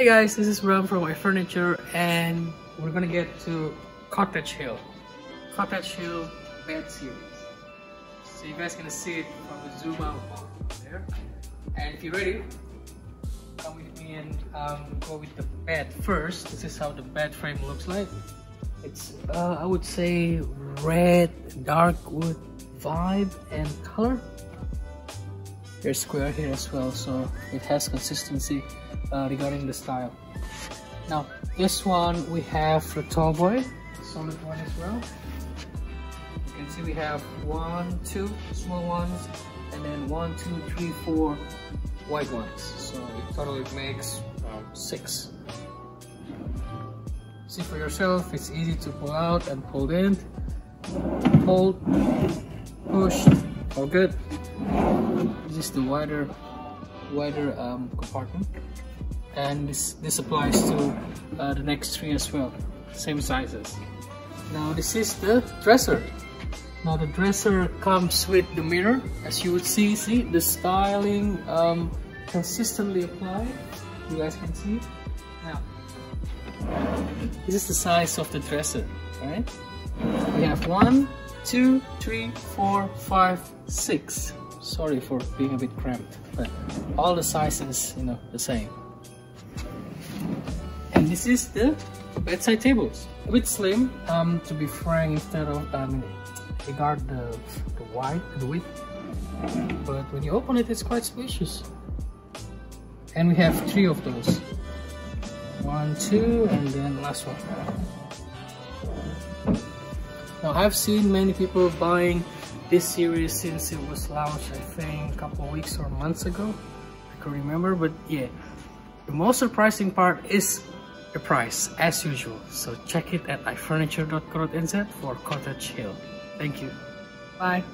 Hey guys, this is Ram from iFurniture and we're gonna get to Cottage Hill. Cottage Hill bed series. So you guys gonna see it from the zoom out there. And if you're ready, come with me and um, go with the bed first. This is how the bed frame looks like. It's, uh, I would say, red, dark wood vibe and color. There's square here as well, so it has consistency uh, regarding the style. Now, this one we have the tall boy, solid one as well. You can see we have one, two small ones, and then one, two, three, four white ones. So it totally makes um, six. See for yourself, it's easy to pull out and pull in. pull push, all good. Is the wider, wider um, compartment, and this this applies to uh, the next three as well, same sizes. Now this is the dresser. Now the dresser comes with the mirror, as you would see. See the styling um, consistently applied. You guys can see. Now this is the size of the dresser, right? We have one, two, three, four, five, six. Sorry for being a bit cramped, but all the sizes, you know, the same. And this is the bedside tables. A bit slim, um, to be frank, instead of, I mean, regard the, the the width. But when you open it, it's quite spacious. And we have three of those. One, two, and then last one. Now I've seen many people buying this series since it was launched I think a couple weeks or months ago. I can remember but yeah. The most surprising part is the price as usual. So check it at ifurniture.co.nz for Cottage Hill. Thank you. Bye.